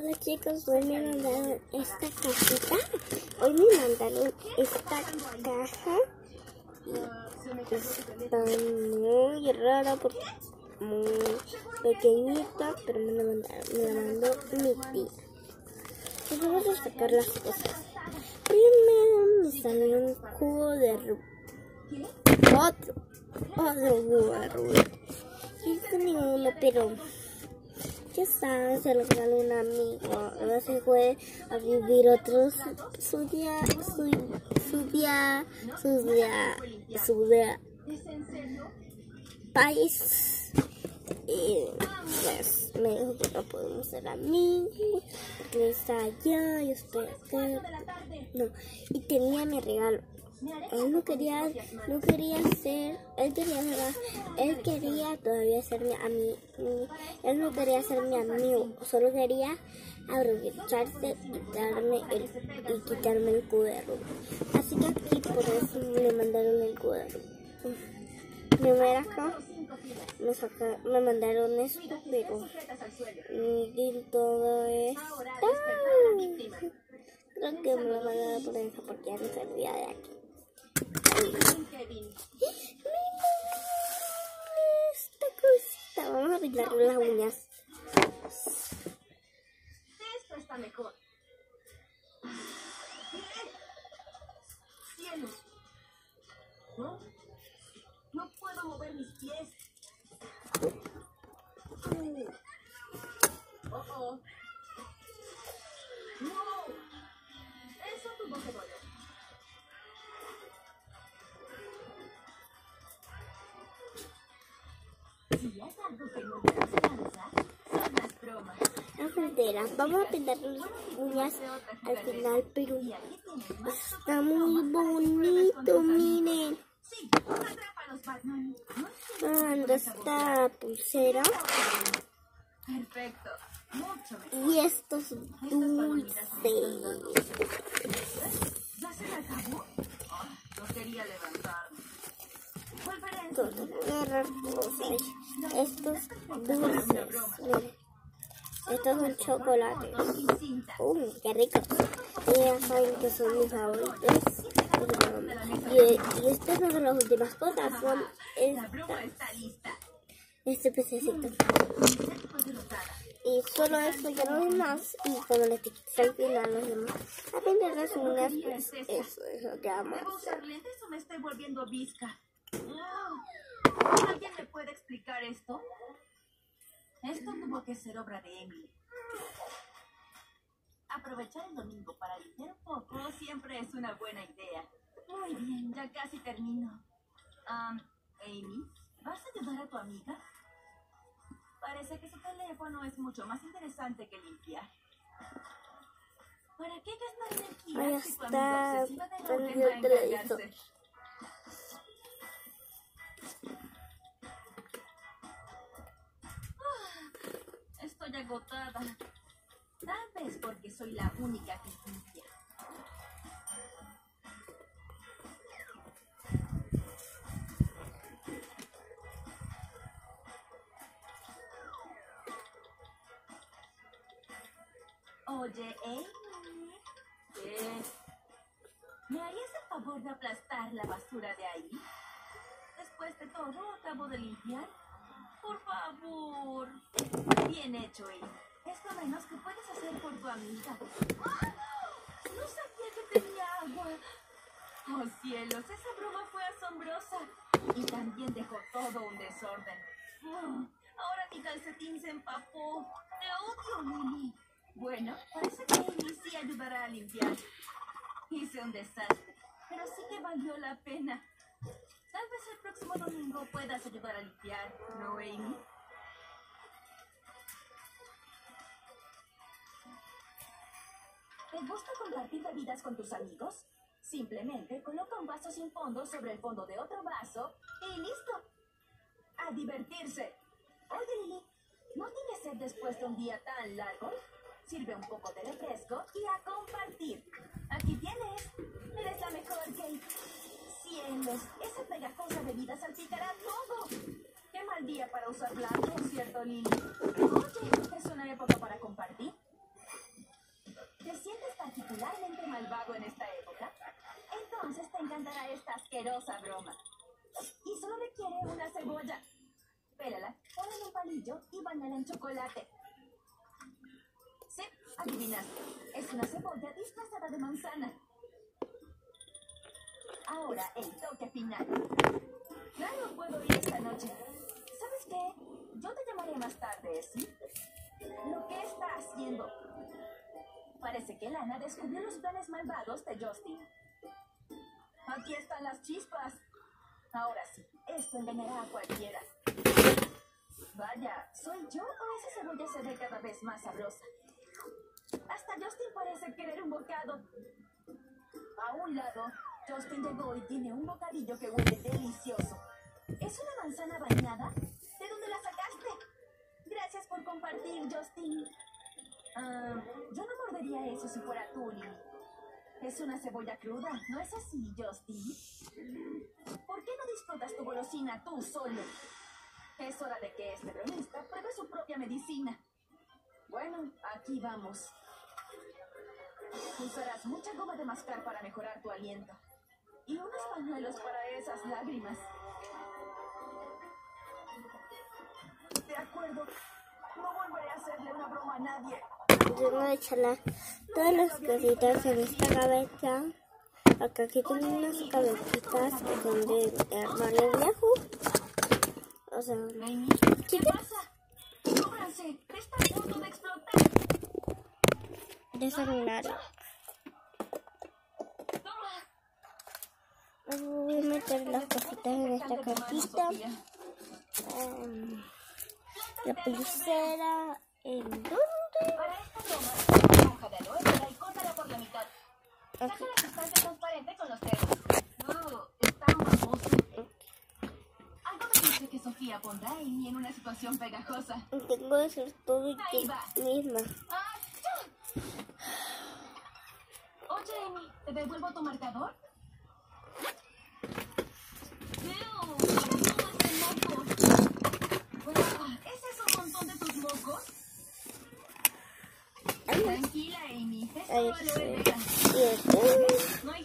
Hola chicos, hoy me mandaron esta cajita. Hoy me mandaron esta caja. Está muy rara porque muy pequeñita, pero me la mandaron, me la mandó mi tía. Pues vamos a sacar las cosas. Primero me salió un cubo de Rubik. Otro, otro cubo de. Y este ni uno, pero sabes, se lo un amigo. Ahora se fue a vivir otro su, su día, su, su día, su día, su día país. Y pues me dijo que no podemos ser amigos, porque está allá, yo estoy acá. No, y tenía mi regalo. Él no quería, no quería ser, él quería él quería todavía ser mi amigo, él no quería ser mi amigo, solo quería aprovecharse y darme el, y quitarme el cuaderno. Así que aquí por eso me mandaron el cuaderno. Primero acá me, saca, me mandaron esto, pero miren todo esto. Creo que me lo dar por eso porque ya no servía de aquí. Esta cosita. Vamos a pintarle las uñas. Esto está mejor. ¡Cielos! ¿No? No puedo mover mis pies. Si es algo que no alcanza, son las bromas. La frontera. Vamos a pintar las uñas al final, pero está muy bonito, miren. No Mando esta pulsera Perfecto. Y estos dulces. ¿Ya se me acabó? Ah, no quería levantarme. Volveré Todo, enseguida. voy a agarrar cosas. Estos dulces. Miren. Estos son chocolates. Uy, qué rico. Y ya saben que son mis favoritos. Y, y estas no son las últimas cosas, son La broma esta, este pececito. De. Y solo esto ya no hay más. Y cuando le etiqueté al final los demás. A pintar las uñas, pues eso es lo que vamos a ¿Debo hacer. usar lentes o me estoy volviendo visca? ¿Alguien me puede explicar esto? Esto tuvo que ser obra de Emily. Aprovechar el domingo para limpiar un poco siempre es una buena idea. Muy bien, ya casi termino. Am, Amy, ¿vas a ayudar a tu amiga? Parece que su teléfono es mucho más interesante que limpiar. ¿Para qué gastar energía si tu amiga obsesiva a el televisor. encargarse? Agotada. Tal vez porque soy la única que limpia. Oye, Amy. ¿Qué? ¿Me harías el favor de aplastar la basura de ahí? Después de todo, acabo de limpiar. Por favor. Bien hecho, Amy. Es lo menos que puedes hacer por tu amiga. ¡Ah, no! No sabía que tenía agua. Oh, cielos, esa broma fue asombrosa. Y también dejó todo un desorden. Oh, ahora mi calcetín se empapó. Te odio, Lily. Bueno, parece que Amy sí ayudará a limpiar. Hice un desastre, pero sí que valió la pena. Próximo domingo puedas ayudar a limpiar, ¿no, Amy? ¿Te gusta compartir bebidas con tus amigos? Simplemente coloca un vaso sin fondo sobre el fondo de otro vaso y listo. A divertirse. Oye, Lily, ¿no tienes sed después de un día tan largo? Sirve un poco de refresco y a compartir. Aquí tienes. Eres la mejor, Kate. Cielos, esa pegajosa bebida salpicará todo. Qué mal día para usar blanco, ¿cierto, Lily? Oye, es una época para compartir. particularmente malvado en esta época? Entonces te encantará esta asquerosa broma. Y solo requiere una cebolla. Pélala, ponla en un palillo y bañala en chocolate. Sí, adivinaste. Es una cebolla disfrazada de manzana. Ahora el toque final. Claro, puedo ir esta noche. ¿Sabes qué? Yo te llamaré más tarde, ¿sí? Lo que está haciendo. Parece que Lana descubrió los planes malvados de Justin. Aquí están las chispas. Ahora sí, esto engañará a cualquiera. Vaya, ¿soy yo o esa cebolla se ve cada vez más sabrosa? Hasta Justin parece querer un bocado. A un lado, Justin llegó y tiene un bocadillo que huele delicioso. ¿Es una manzana bañada? ¿De dónde la sacaste? Gracias por compartir, Justin. Ah, yo no mordería eso si fuera Lee. Es una cebolla cruda, ¿no es así, Justin? ¿Por qué no disfrutas tu golosina tú solo? Es hora de que este bromista pruebe su propia medicina. Bueno, aquí vamos. Usarás mucha goma de mascar para mejorar tu aliento. Y unos pañuelos para esas lágrimas. De acuerdo. No volveré a hacerle una broma a nadie. Tengo que echarle todas las cositas en esta cabeza. Acá aquí tengo unas cabecitas que son de armario viejo. O sea, ¿qué pasa? ¡Cóbranse! ¡Está a punto de explotar! de. Voy a meter las cositas en esta cajita. Em, la pulsera. ¿En dónde? Para esta broma, una hoja de aloe vera y córtala por la mitad. Saca Aquí. la sustancia transparente con los dedos. Está. Algo me dice que Sofía pondrá a Amy en una situación pegajosa. Tengo que hacer todo yo misma. Oye, Amy, ¿te devuelvo tu marcador? ¡Ew! ¡Mira todo este moco! Guau, ¿Ese es un montón de tus mocos? Ay, Tranquila, Amy. Es Ahí solo aloe sí. vera. y este- ¿No hay